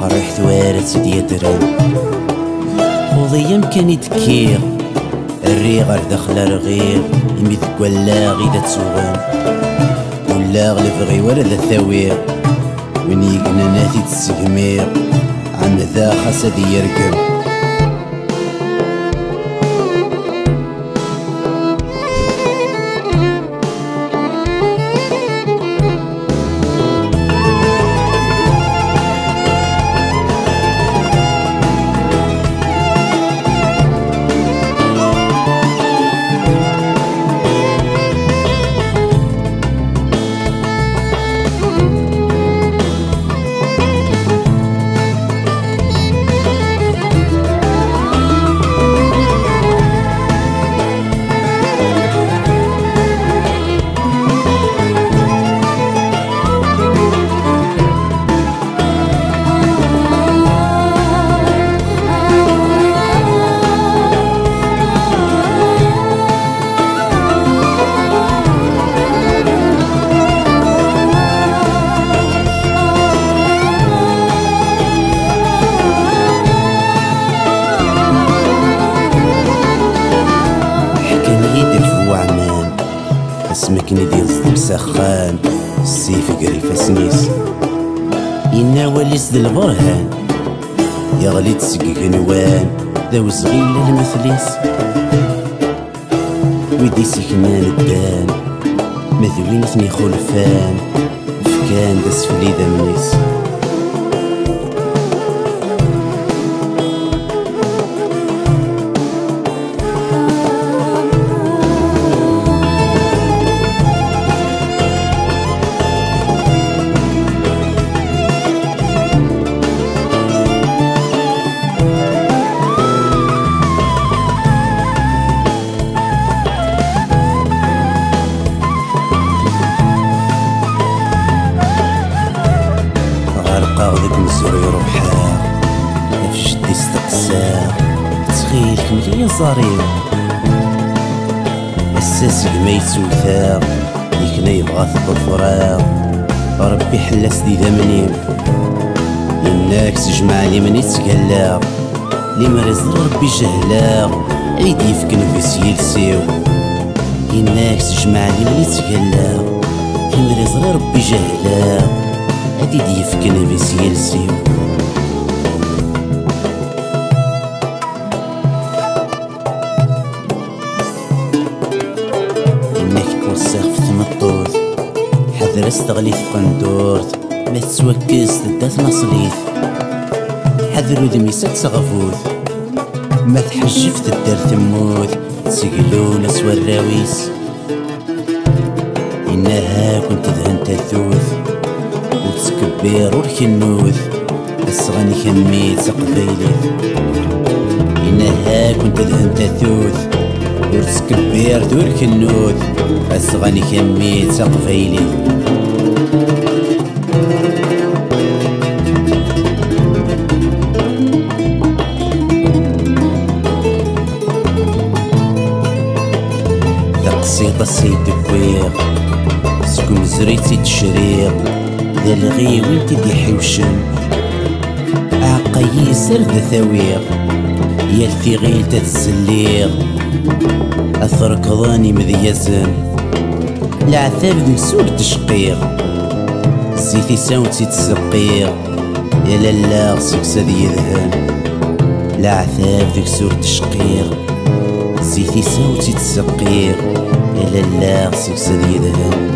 قرحت وارث ديا درهم خوضي يمكن يتكيغ الريغ غير دخل الغير يمي تقولا غيدا تسوغن. ولا غلف ولا ذا ثاوير وين يقنا ناتي تسقمير عم ذا خسد يرقم. سمكني ديال سخان السيف قري فاسنيس دي البرهان يغلي تسقيق نوان ذا صغير المثليس. ويدي سكنان الدان مذوين ثني خلفان فكان دس فلي منيس. تخيل كملي صاري الساس ما يتسوثا يكنا يبغى الظفراغ ربي حلا سديدة مني إنك تجمع لي من يتقلا لي مريض ربي جهلا عيد يفكن في سيلسيو إنك تجمع لي من يتقلا لي مريض ربي جهلا هادي ديفكن بس يلسيو استغلي في قندورث ما تسوكز تدات نصليث حذر ودميسك تغفوث ما تحجف تدار تموث تسقلون اسوى الراويس إنها كنت ذهن تثوث وتكبير وركنوث بس غني كميت قبيلي إنها كنت ذهن تثوث ورتكبير دور كنوث بس غني كميت قبيلي الغي وانت دي حوشن. عقاي سرد ثويغ يا الثغيل تتزليغ أثركضاني مذيزن العثاب ذو سور تشقيغ زيتي ساونتي تسقيغ يا لالا سكسة يذهن. العثاب ذو سور تشقيغ زيتي ساونتي تسقيغ يا لالا سكسة يذهن.